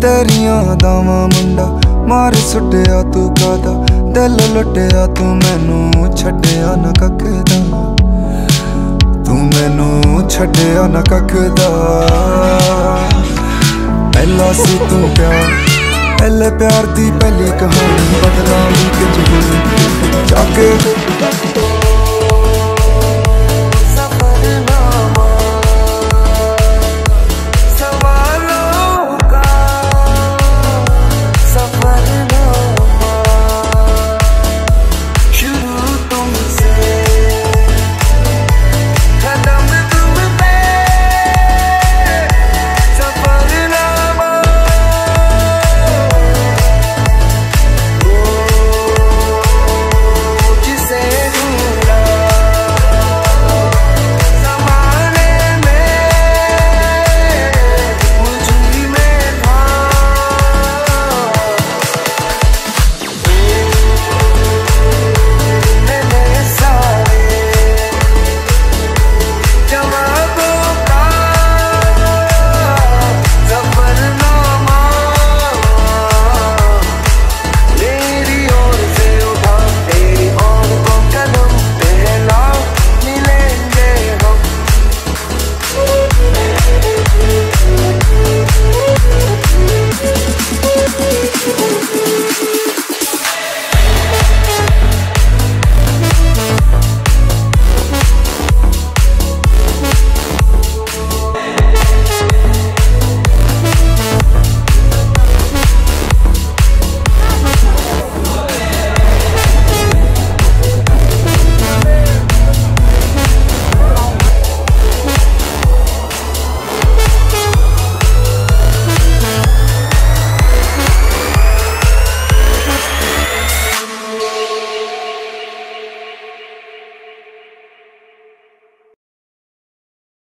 ਤੇਰੀਆਂ ਦਾਵਾਂ ਮੁੰਡਾ ਮਾਰ ਸੁੱਟਿਆ ਤੂੰ ਕਾਦਾ ਦਿਲ ਲੁੱਟਿਆ ਤੂੰ ਮੈਨੂੰ, ਛੱਡਿਆ ਨਾ ਕੱਕਦਾ ਤੂੰ ਮੈਨੂੰ ਛੱਡਿਆ ਨਾ ਕੱਕਦਾ ਪਹਿਲਾ ਸੀ ਤੂੰ ਪਿਆਰ, ਪਹਿਲੇ ਪਿਆਰ ਦੀ ਪਹਿਲੀ ਕਹਾਣੀ ਬਦਲਾਂਗੀ ਕਿ